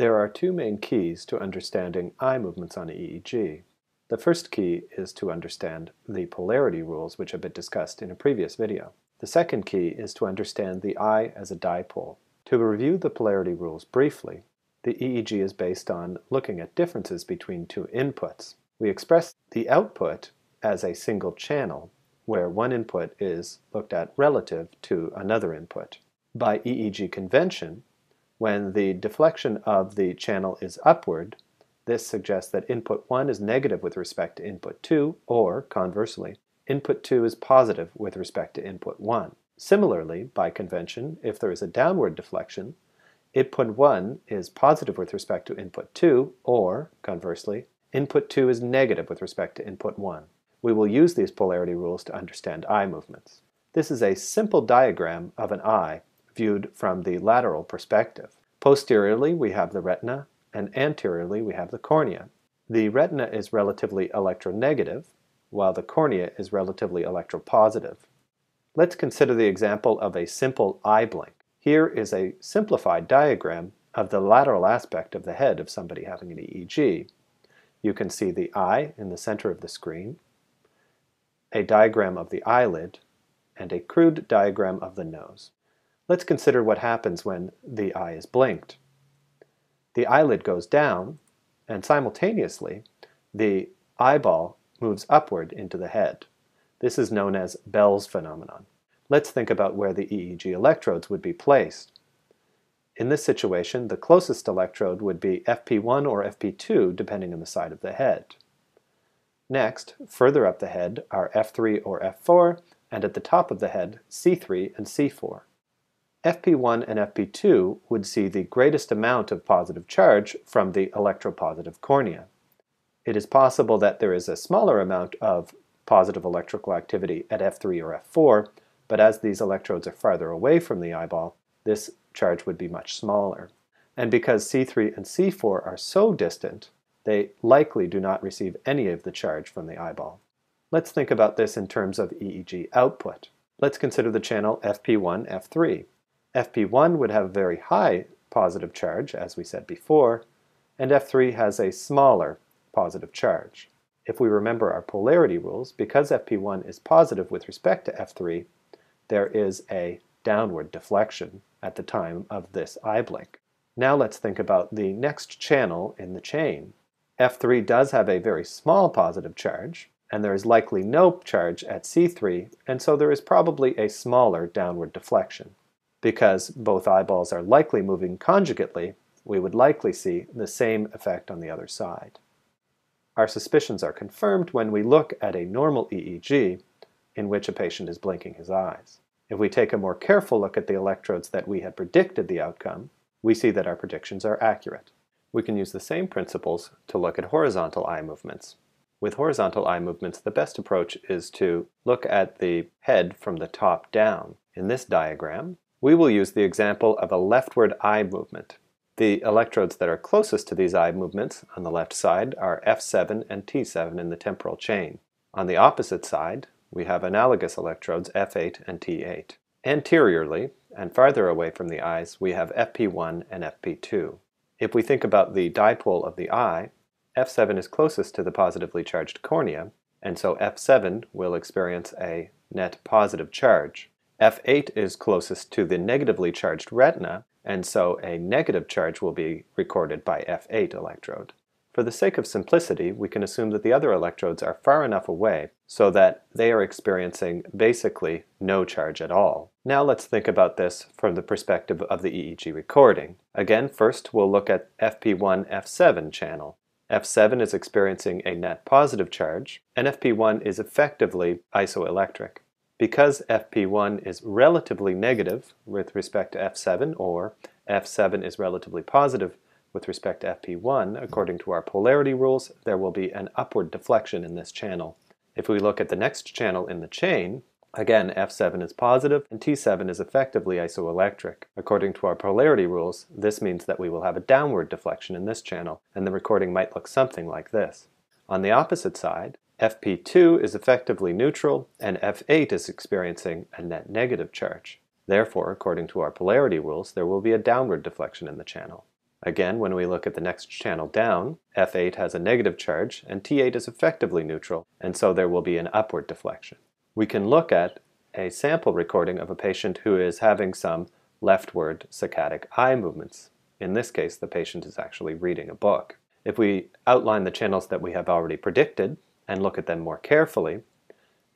There are two main keys to understanding eye movements on EEG. The first key is to understand the polarity rules which have been discussed in a previous video. The second key is to understand the eye as a dipole. To review the polarity rules briefly, the EEG is based on looking at differences between two inputs. We express the output as a single channel, where one input is looked at relative to another input. By EEG convention, when the deflection of the channel is upward, this suggests that input 1 is negative with respect to input 2, or, conversely, input 2 is positive with respect to input 1. Similarly, by convention, if there is a downward deflection, input 1 is positive with respect to input 2, or, conversely, input 2 is negative with respect to input 1. We will use these polarity rules to understand eye movements. This is a simple diagram of an eye viewed from the lateral perspective. Posteriorly, we have the retina, and anteriorly, we have the cornea. The retina is relatively electronegative, while the cornea is relatively electropositive. Let's consider the example of a simple eye blink. Here is a simplified diagram of the lateral aspect of the head of somebody having an EEG. You can see the eye in the center of the screen, a diagram of the eyelid, and a crude diagram of the nose. Let's consider what happens when the eye is blinked. The eyelid goes down, and simultaneously, the eyeball moves upward into the head. This is known as Bell's phenomenon. Let's think about where the EEG electrodes would be placed. In this situation, the closest electrode would be FP1 or FP2, depending on the side of the head. Next, further up the head are F3 or F4, and at the top of the head, C3 and C4. FP1 and FP2 would see the greatest amount of positive charge from the electropositive cornea. It is possible that there is a smaller amount of positive electrical activity at F3 or F4, but as these electrodes are farther away from the eyeball, this charge would be much smaller. And because C3 and C4 are so distant, they likely do not receive any of the charge from the eyeball. Let's think about this in terms of EEG output. Let's consider the channel FP1, F3. FP1 would have a very high positive charge, as we said before, and F3 has a smaller positive charge. If we remember our polarity rules, because FP1 is positive with respect to F3, there is a downward deflection at the time of this eye blink. Now let's think about the next channel in the chain. F3 does have a very small positive charge, and there is likely no charge at C3, and so there is probably a smaller downward deflection. Because both eyeballs are likely moving conjugately, we would likely see the same effect on the other side. Our suspicions are confirmed when we look at a normal EEG in which a patient is blinking his eyes. If we take a more careful look at the electrodes that we had predicted the outcome, we see that our predictions are accurate. We can use the same principles to look at horizontal eye movements. With horizontal eye movements, the best approach is to look at the head from the top down. In this diagram, we will use the example of a leftward eye movement. The electrodes that are closest to these eye movements on the left side are F7 and T7 in the temporal chain. On the opposite side, we have analogous electrodes F8 and T8. Anteriorly, and farther away from the eyes, we have FP1 and FP2. If we think about the dipole of the eye, F7 is closest to the positively charged cornea, and so F7 will experience a net positive charge. F8 is closest to the negatively charged retina, and so a negative charge will be recorded by F8 electrode. For the sake of simplicity, we can assume that the other electrodes are far enough away so that they are experiencing basically no charge at all. Now let's think about this from the perspective of the EEG recording. Again, first we'll look at FP1 F7 channel. F7 is experiencing a net positive charge, and FP1 is effectively isoelectric. Because FP1 is relatively negative with respect to F7, or F7 is relatively positive with respect to FP1, according to our polarity rules, there will be an upward deflection in this channel. If we look at the next channel in the chain, again F7 is positive and T7 is effectively isoelectric. According to our polarity rules, this means that we will have a downward deflection in this channel, and the recording might look something like this. On the opposite side, FP2 is effectively neutral, and F8 is experiencing a net negative charge. Therefore, according to our polarity rules, there will be a downward deflection in the channel. Again, when we look at the next channel down, F8 has a negative charge and T8 is effectively neutral, and so there will be an upward deflection. We can look at a sample recording of a patient who is having some leftward saccadic eye movements. In this case, the patient is actually reading a book. If we outline the channels that we have already predicted and look at them more carefully,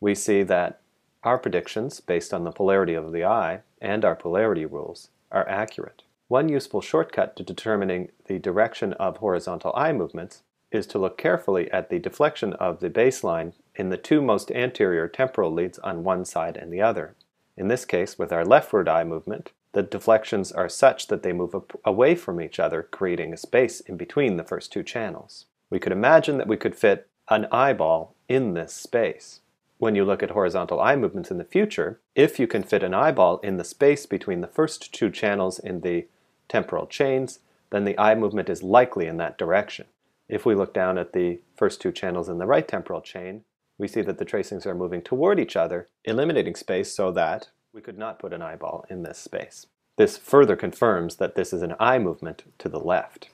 we see that our predictions, based on the polarity of the eye and our polarity rules, are accurate. One useful shortcut to determining the direction of horizontal eye movements is to look carefully at the deflection of the baseline in the two most anterior temporal leads on one side and the other. In this case, with our leftward eye movement, the deflections are such that they move away from each other, creating a space in between the first two channels. We could imagine that we could fit an eyeball in this space. When you look at horizontal eye movements in the future, if you can fit an eyeball in the space between the first two channels in the temporal chains, then the eye movement is likely in that direction. If we look down at the first two channels in the right temporal chain, we see that the tracings are moving toward each other, eliminating space so that we could not put an eyeball in this space. This further confirms that this is an eye movement to the left.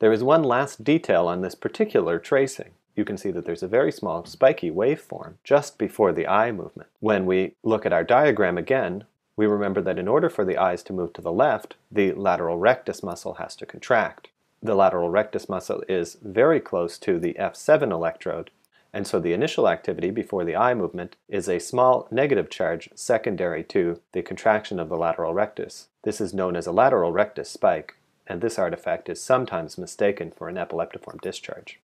There is one last detail on this particular tracing. You can see that there's a very small spiky waveform just before the eye movement. When we look at our diagram again, we remember that in order for the eyes to move to the left, the lateral rectus muscle has to contract. The lateral rectus muscle is very close to the F7 electrode, and so the initial activity before the eye movement is a small negative charge secondary to the contraction of the lateral rectus. This is known as a lateral rectus spike, and this artifact is sometimes mistaken for an epileptiform discharge.